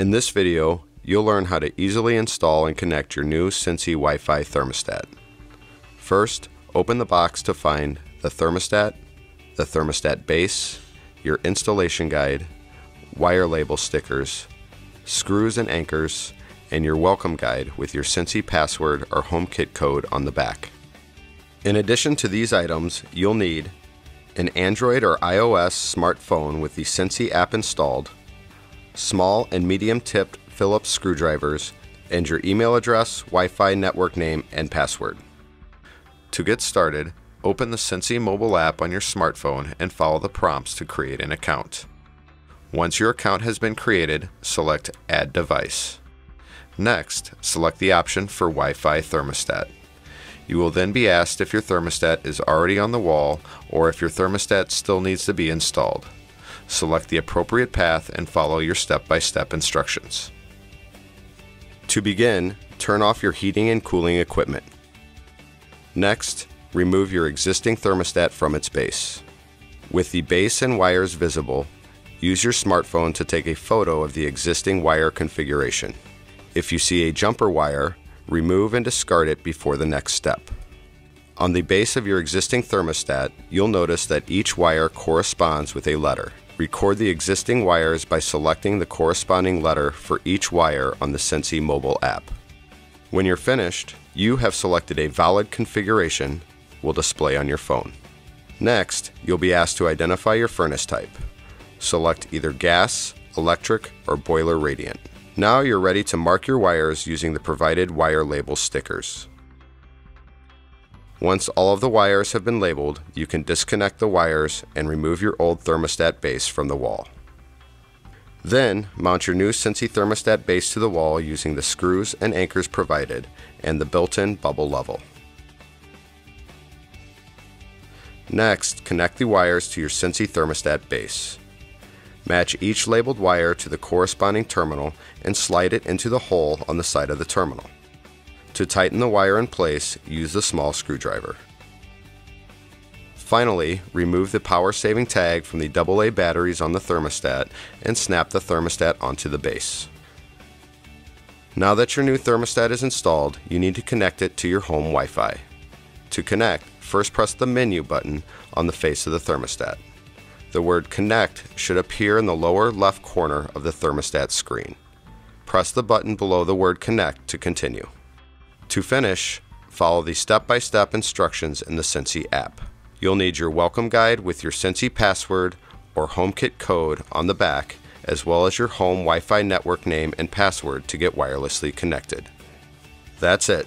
In this video, you'll learn how to easily install and connect your new Sensi Wi-Fi thermostat. First, open the box to find the thermostat, the thermostat base, your installation guide, wire label stickers, screws and anchors, and your welcome guide with your Sensi password or HomeKit code on the back. In addition to these items, you'll need an Android or iOS smartphone with the Sensi app installed, small and medium tipped Phillips screwdrivers, and your email address, Wi Fi network name, and password. To get started, open the Sensi mobile app on your smartphone and follow the prompts to create an account. Once your account has been created, select Add Device. Next, select the option for Wi Fi thermostat. You will then be asked if your thermostat is already on the wall or if your thermostat still needs to be installed. Select the appropriate path and follow your step by step instructions. To begin, turn off your heating and cooling equipment. Next, remove your existing thermostat from its base. With the base and wires visible, use your smartphone to take a photo of the existing wire configuration. If you see a jumper wire, remove and discard it before the next step. On the base of your existing thermostat, you'll notice that each wire corresponds with a letter. Record the existing wires by selecting the corresponding letter for each wire on the Sensi mobile app. When you're finished, you have selected a valid configuration will display on your phone. Next, you'll be asked to identify your furnace type. Select either gas, electric, or boiler radiant. Now you're ready to mark your wires using the provided wire label stickers. Once all of the wires have been labeled, you can disconnect the wires and remove your old thermostat base from the wall. Then, mount your new Sensi thermostat base to the wall using the screws and anchors provided and the built-in bubble level. Next, connect the wires to your Sensi thermostat base. Match each labeled wire to the corresponding terminal and slide it into the hole on the side of the terminal. To tighten the wire in place, use the small screwdriver. Finally, remove the power saving tag from the AA batteries on the thermostat and snap the thermostat onto the base. Now that your new thermostat is installed, you need to connect it to your home Wi Fi. To connect, first press the menu button on the face of the thermostat. The word Connect should appear in the lower left corner of the thermostat screen. Press the button below the word Connect to continue. To finish, follow the step-by-step instructions in the Sensi app. You'll need your welcome guide with your Sensi password or HomeKit code on the back, as well as your home Wi-Fi network name and password to get wirelessly connected. That's it.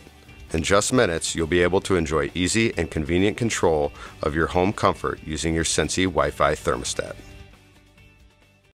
In just minutes, you'll be able to enjoy easy and convenient control of your home comfort using your Sensi Wi-Fi thermostat.